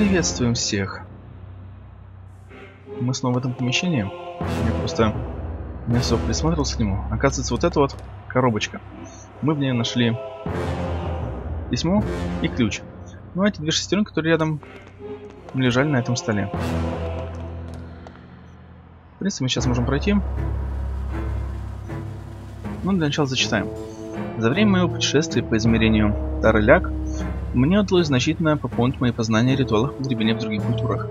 Приветствуем всех. Мы снова в этом помещении. Я просто не особо присматривался к нему. Оказывается, вот эта вот коробочка. Мы в ней нашли письмо и ключ. Ну, а эти две шестеренки, которые рядом лежали на этом столе. В принципе, мы сейчас можем пройти. Ну, для начала зачитаем. За время моего путешествия по измерению Тараляк мне удалось значительно пополнить мои познания о ритуалах погребения в других культурах.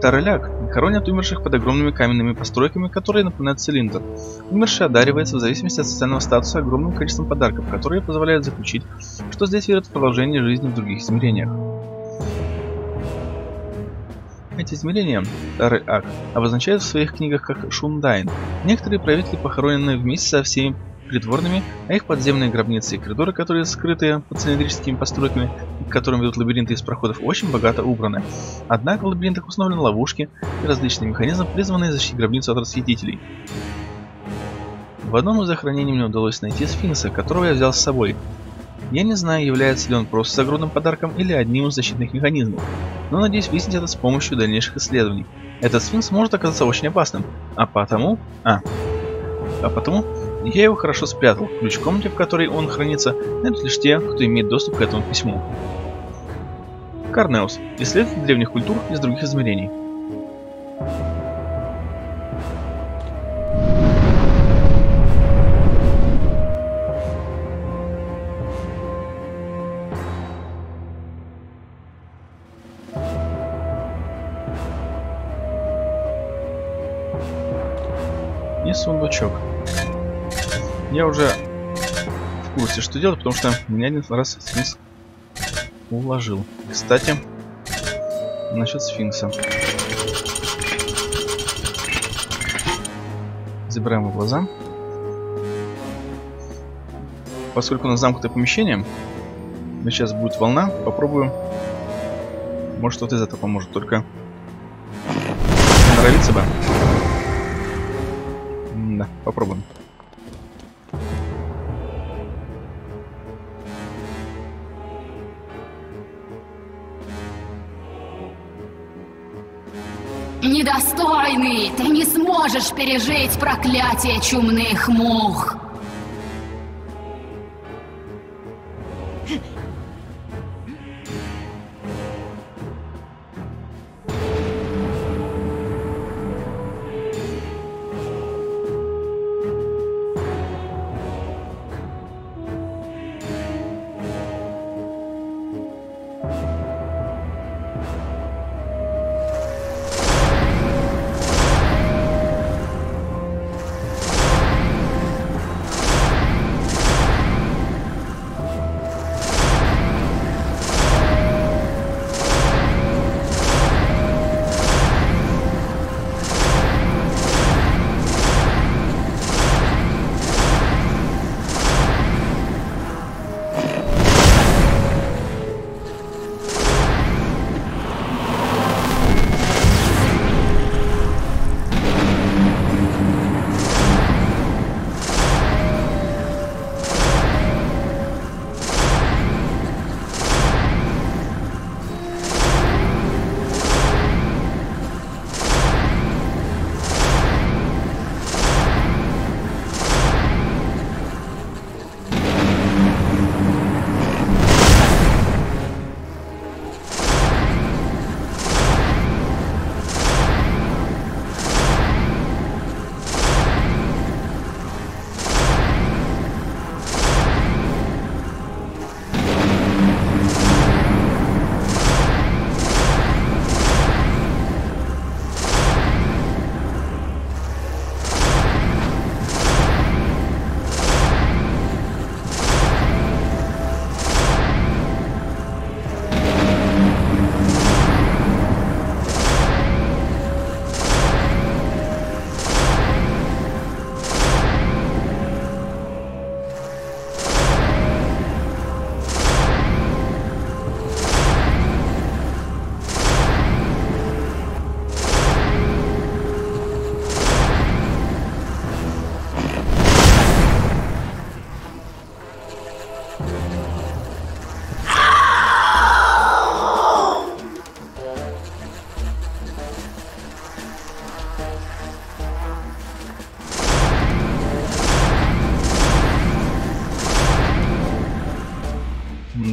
Тараляк хоронят умерших под огромными каменными постройками, которые напоминают цилиндр. Умерший одаривается в зависимости от социального статуса огромным количеством подарков, которые позволяют заключить, что здесь верят в продолжение жизни в других измерениях. Эти измерения, Тары-Ак, обозначают в своих книгах как Шундайн. Некоторые правители похоронены вместе со всеми придворными, а их подземные гробницы и коридоры, которые скрыты под цилиндрическими постройками, к которым ведут лабиринты из проходов, очень богато убраны. Однако в лабиринтах установлены ловушки и различные механизмы, призванные защитить гробницу от расхитителей. В одном из охранений мне удалось найти сфинкса, которого я взял с собой. Я не знаю, является ли он просто загрудным подарком или одним из защитных механизмов, но надеюсь выяснить это с помощью дальнейших исследований. Этот сфинкс может оказаться очень опасным, а потому... А, а потому я его хорошо спрятал. Ключ в комнате, в которой он хранится, найдут лишь те, кто имеет доступ к этому письму. Карнеус. Исследователь древних культур из других измерений. И сундучок. Я уже в курсе, что делать, потому что меня один раз сфинкс уложил. Кстати, насчет сфинкса. Забираем его глаза. Поскольку у нас замкнутое помещение, сейчас будет волна, попробую. Может, что-то из этого поможет, только нравится бы. Да, попробуем. Недостойный! Ты не сможешь пережить проклятие чумных мух!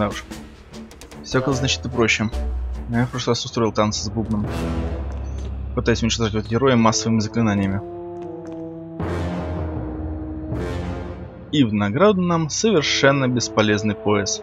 Уж. Все оказалось значительно проще. Я в прошлый раз устроил танцы с бубном. Пытаясь уничтожать вот героя массовыми заклинаниями. И в награду нам совершенно бесполезный пояс.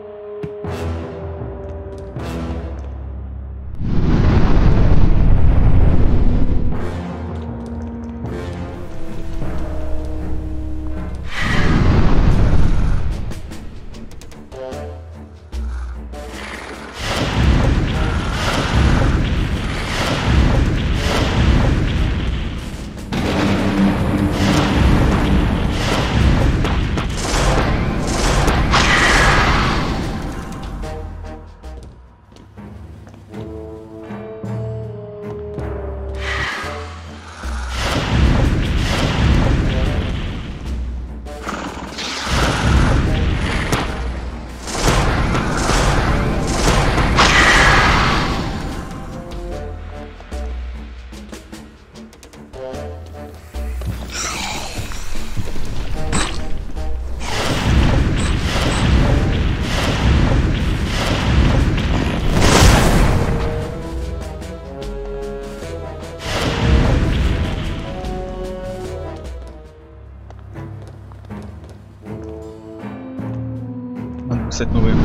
Писать новые.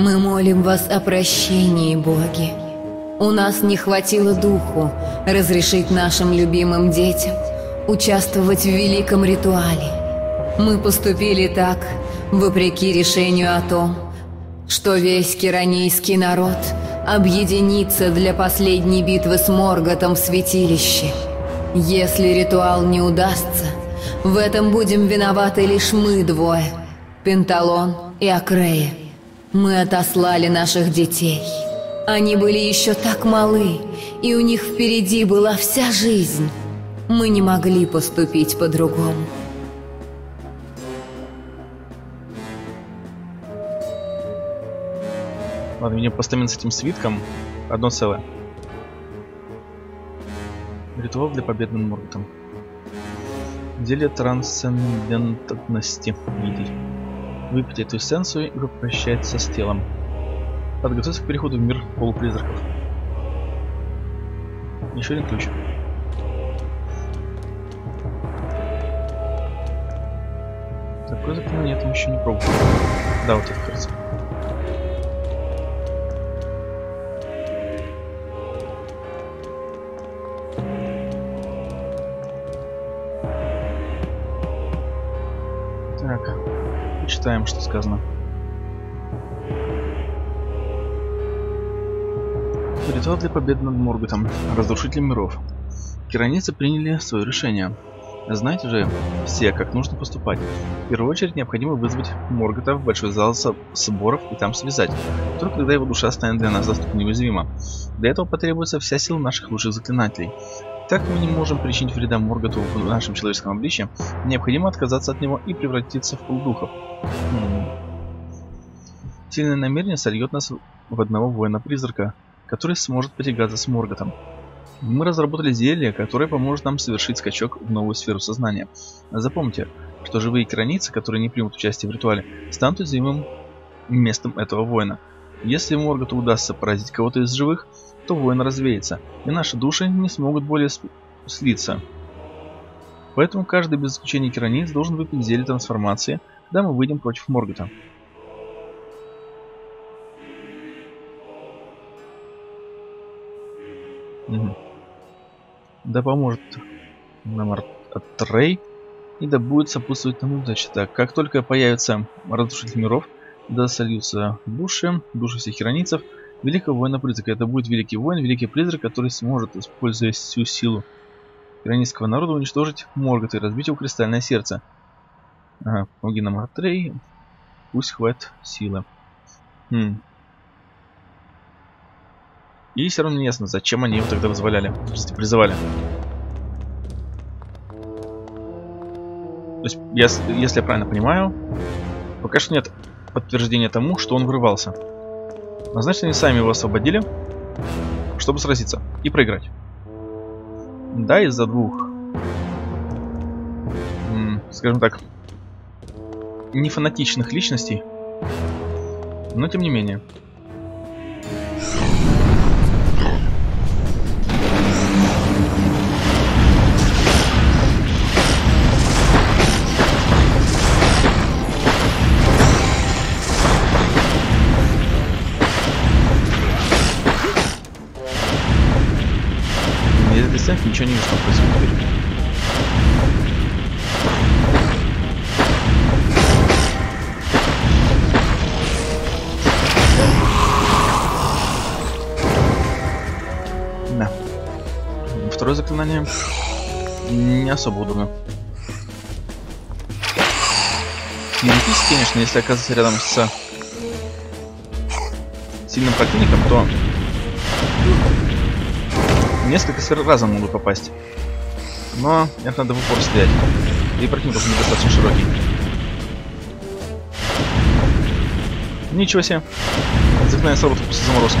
Мы молим вас о прощении, боги. У нас не хватило духу разрешить нашим любимым детям участвовать в великом ритуале. Мы поступили так, вопреки решению о том, что весь керанийский народ объединится для последней битвы с Морготом в святилище. Если ритуал не удастся, в этом будем виноваты лишь мы двое, Пенталон и Акрея. Мы отослали наших детей. Они были еще так малы, и у них впереди была вся жизнь. Мы не могли поступить по-другому. Ладно, видим постамент с этим свитком. Одно целое. Ритуал для победы над Морготом. Деле трансцендентности. Видеть. Выпить эту эссенцию и попрощаться с телом. Подготовиться к переходу в мир полупризраков. Еще один ключ. Такое заклинание я там еще не пробовал. Да, вот это кажется. Почитаем, что сказано. Ритуал для победы над Морготом, разрушителем миров. Кираницы приняли свое решение. Знаете же все, как нужно поступать. В первую очередь необходимо вызвать Моргота в большой зал соборов и там связать. Только тогда его душа станет для нас доступна неуязвима. Для этого потребуется вся сила наших лучших заклинателей. Так мы не можем причинить вреда Морготу в нашем человеческом обличье, необходимо отказаться от него и превратиться в полудухов. Сильное намерение сольет нас в одного воина-призрака, который сможет потягаться с Морготом. Мы разработали зелье, которое поможет нам совершить скачок в новую сферу сознания. Запомните, что живые границы, которые не примут участие в ритуале, станут уязвимым местом этого воина. Если Морготу удастся поразить кого-то из живых, то воин развеется, и наши души не смогут более слиться. Поэтому каждый без исключения кераниц должен выпить зелье трансформации, когда мы выйдем против Моргота. Угу. Да поможет нам Атрей. и да будет сопутствовать нам удача. Так, как только появится разрушитель миров, да сольются души, души всех хероницев, великого воина призрака. Это будет великий воин, великий призрак, который сможет, используя всю силу херонического народа, уничтожить Моргот и разбить его кристальное сердце. Ага, помоги нам, Артрей. Пусть хватит силы. Хм. И все равно не ясно, зачем они его тогда вызволяли, призывали. То есть, если, если я правильно понимаю, пока что нет подтверждения тому, что он врывался. Значит, они сами его освободили, чтобы сразиться и проиграть. Да, из-за двух, скажем так, не фанатичных личностей, но тем не менее. Ничего не вижу, что происходит. Да. Второе заклинание не особо удобно. Теоретически, конечно, если оказаться рядом с сильным противником, то несколько сфер разом могут попасть. Но это надо в упор стрелять. И противник недостаточно широкий. Ничего себе. Заклинание сработало после заморозки.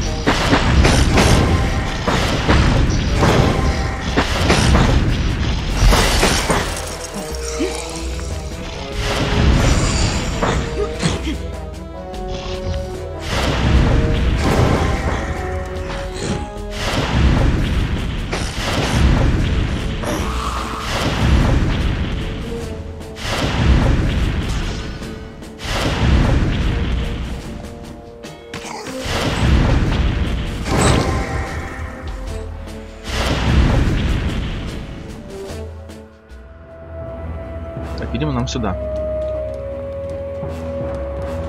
сюда.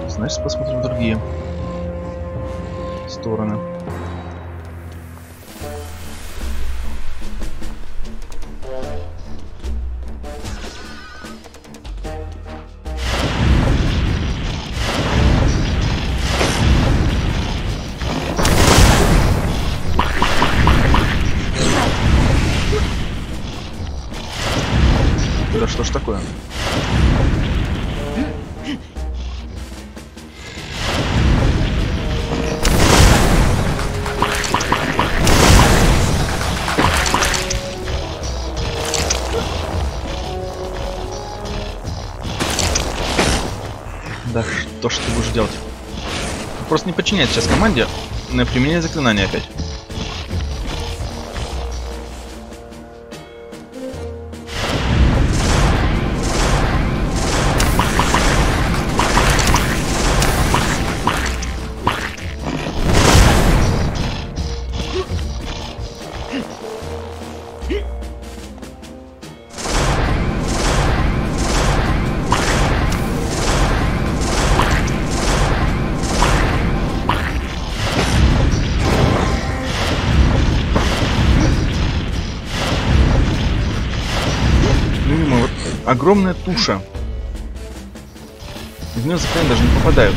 Значит, посмотрим другие стороны. Просто не подчиняет сейчас команде на применение заклинания опять. Огромная туша. В нее даже не попадают.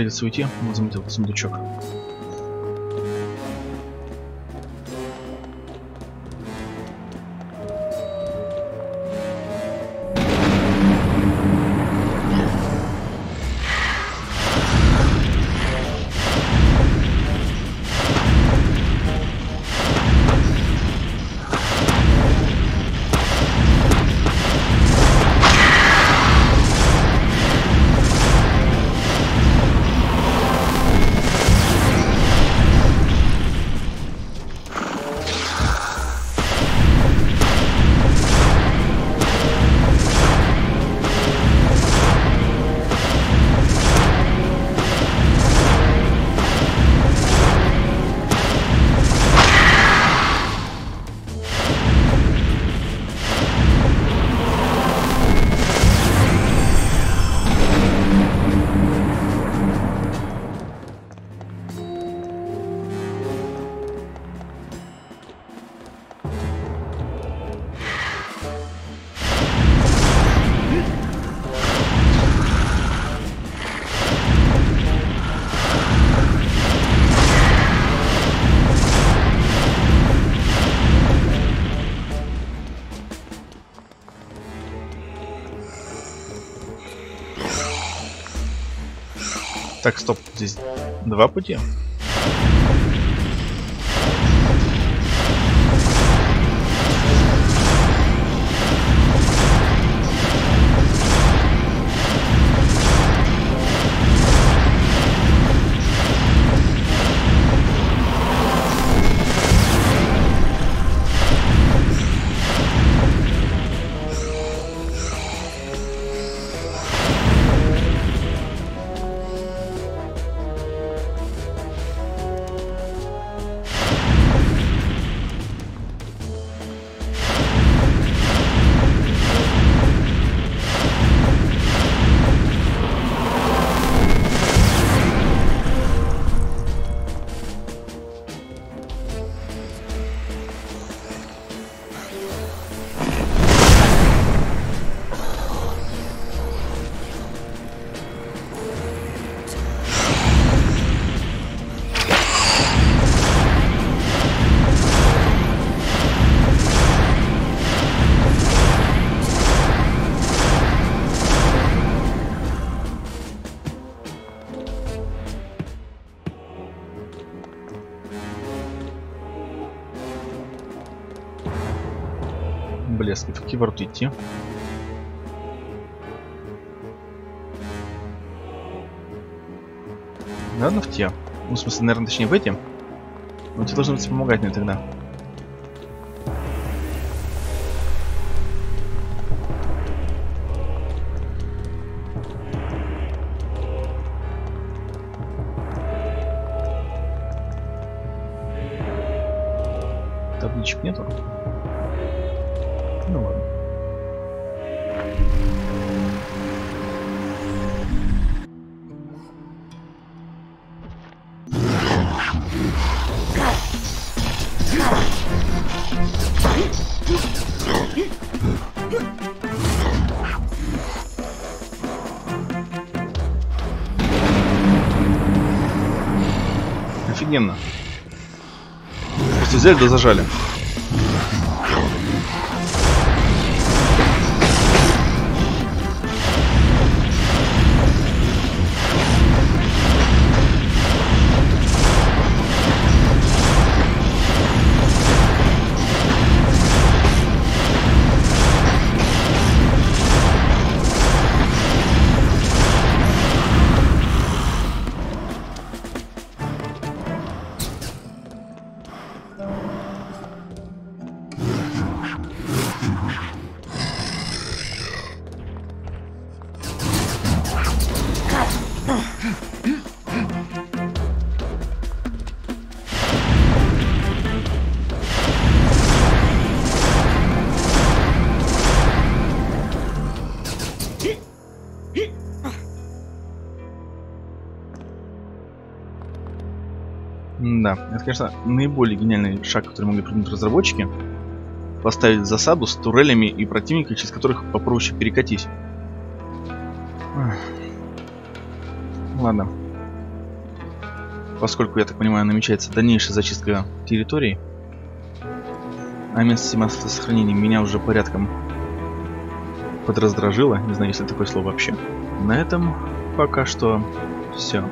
Традиции уйти, он заметил сундучок. Так, стоп, здесь два пути. Блеск, в какие ворота идти? Ладно, в те. Ну, в смысле, наверное, точнее в эти. Но тебе должны быть помогать мне тогда. Табличек нету? Ну ладно. Офигенно. Просто взяли да зажали. Да, это, конечно, наиболее гениальный шаг, который могли придумать разработчики. Поставить засаду с турелями и противника, через которых попроще перекатись. Ладно. Поскольку, я так понимаю, намечается дальнейшая зачистка территории, а место сохранения меня уже порядком подраздражило, не знаю, есть ли такое слово вообще. На этом пока что все.